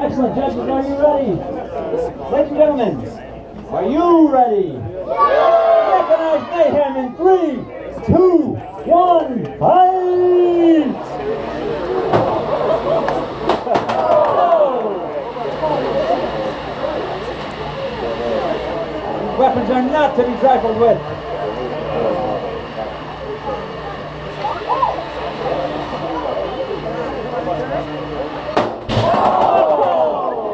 Excellent, judges, are you ready? Ladies and gentlemen, are you ready? Recognize mayhem in three, two, one, fight! Weapons are not to be trifled with.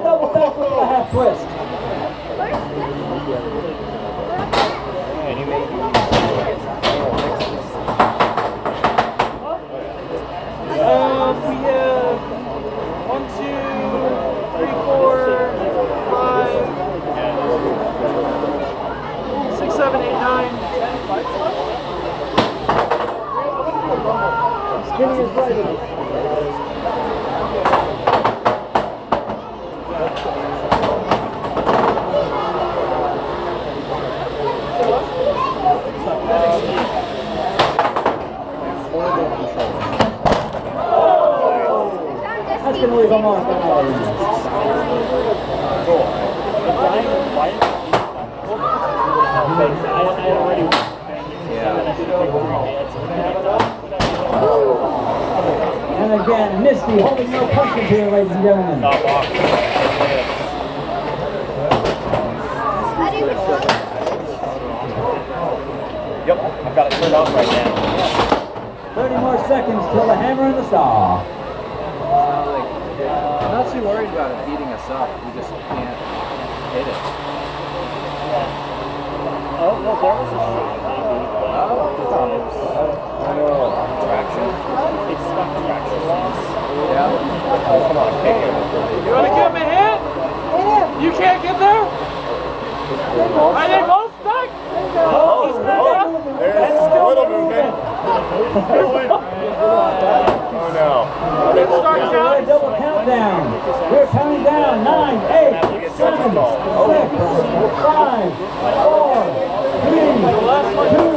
Double back with a half twist. Um, we have one, two, three, four, five, six, seven, eight, nine. Spinny is gonna leave them on the And again, Misti holding no punches here, ladies and gentlemen. Yep, I've got it turned off right now. 30 more seconds till the hammer and the saw. I'm not too worried about it beating us up. We just can't hit it. Oh, no, there was a Traction. You want to give him a hit? You can't get there? Are they both stuck? Oh, oh, there's a little movement. oh no. Let's start All right, counting. double countdown. We're counting down. Nine, eight, seven, six, five, four, three, two,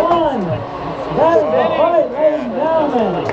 one. That is the fight, ladies and gentlemen.